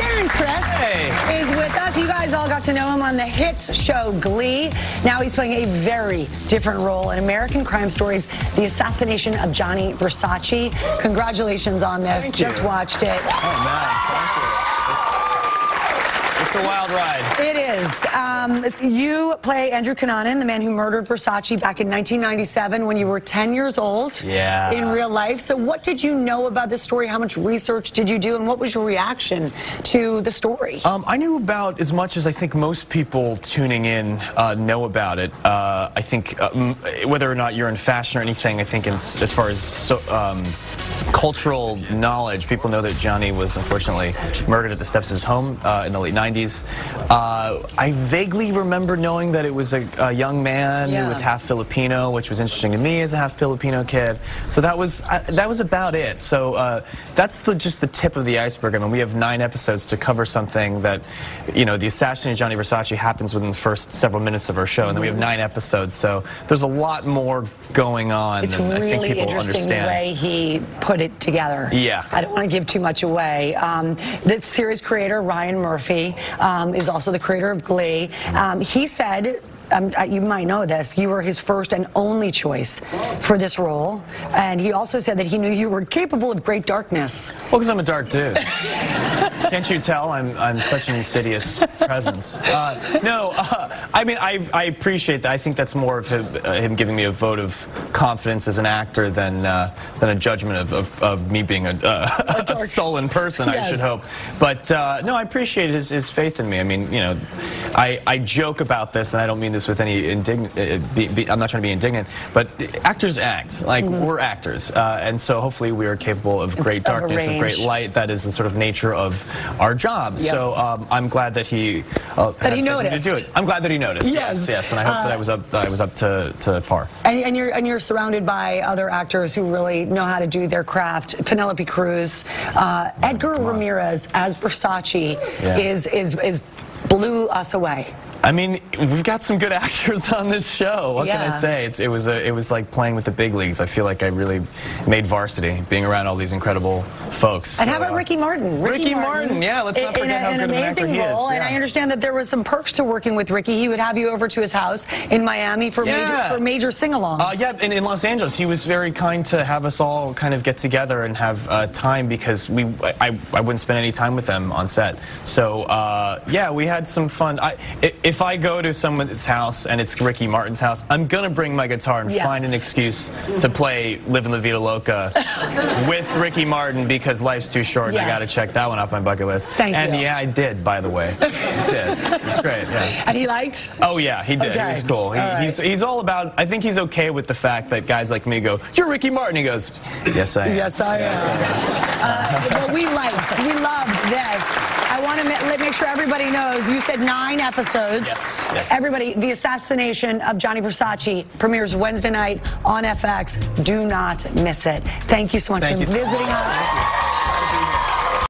Darren Criss Hey. is with us. You guys all got to know him on the hit show Glee. Now he's playing a very different role in American Crime Stories, The Assassination of Gianni Versace. Congratulations on this. Thank you. Just watched it. Oh, man. Thank you. It's, it's a wild ride. It is. Um, you play Andrew Cunanan, the man who murdered Versace back in 1997 when you were 10 years old. Yeah. In real life. So, what did you know about this story? How much research did you do? And what was your reaction to the story? Um, I knew about as much as I think most people tuning in uh, know about it. Uh, I think uh, m- whether or not you're in fashion or anything, I think in, s- as far as so, um, cultural knowledge, people know that Gianni was unfortunately murdered at the steps of his home uh, in the late 90s. Uh, I vaguely remember knowing that it was a, a young man Yeah. who was half Filipino, which was interesting to me as a half Filipino kid. So that was that was about it. So uh, that's the, just the tip of the iceberg. I mean, we have nine episodes to cover something that, you know, the assassination of Gianni Versace happens within the first several minutes of our show, and then we have nine episodes. So there's a lot more going on. It's than I think really interesting the way he put it together. Yeah. I don't want to give too much away. Um, the series creator, Ryan Murphy, um, is also the creator of Glee. Um, he said, um, uh, you might know this, you were his first and only choice for this role. And he also said that he knew you were capable of great darkness. Well, because I'm a dark dude. Can't you tell I'm, I'm such an insidious presence? Uh, no, uh, I mean, I, I appreciate that. I think that's more of him, uh, him giving me a vote of confidence as an actor than, uh, than a judgment of, of, of me being a, uh, a, sullen person, I should hope. But uh, no, I appreciate his, his faith in me. I mean, you know, I, I joke about this, and I don't mean this with any indignant, uh, I'm not trying to be indignant, but actors act. Like, we're actors. Uh, and so hopefully we are capable of great. Of a darkness and great light that is the sort of nature of our jobs. Yep. So um, I'm glad that he uh, That he had faith in me noticed. To do it. I'm glad that he noticed. Yes. Yes, yes, and I hope Uh, that I was up. That I was up to, to par. And, and you're and you're surrounded by other actors who really know how to do their craft. Penelope Cruz, uh, Edgar Ramirez as Versace Yeah. is is is blew us away. I mean, we've got some good actors on this show. What can I say? It's, it was a, it was like playing with the big leagues. I feel like I really made varsity, being around all these incredible folks. And how about uh, Ricky Martin? Ricky Martin, yeah, let's not forget a- how good an actor amazing he is, role, And yeah. I understand that there was some perks to working with Ricky. He would have you over to his house in Miami for Yeah. major for major sing-alongs. Uh, yeah, and in Los Angeles, he was very kind to have us all kind of get together and have uh, time because we, I, I wouldn't spend any time with them on set. So uh, yeah, we had some fun. I, i- if I go to someone's house and it's Ricky Martin's house, I'm gonna bring my guitar and Yes. find an excuse to play "Livin' La Vida Loca" with Ricky Martin because life's too short and I got to check that one off my bucket list. Thank and you. yeah, I did, by the way. I did. It's great. Yeah. and he liked. Oh yeah, he did. Okay. He was cool. He, right. He's he's all about. I think he's okay with the fact that guys like me go, "You're Ricky Martin." He goes, "Yes, I am." Yes, I am. Uh, well, we liked, we loved this. I want to make sure everybody knows. You said nine episodes. Yes, yes. Everybody, the assassination of Gianni Versace premieres Wednesday night on FX. Do not miss it. Thank you so much Thank for so visiting much. us.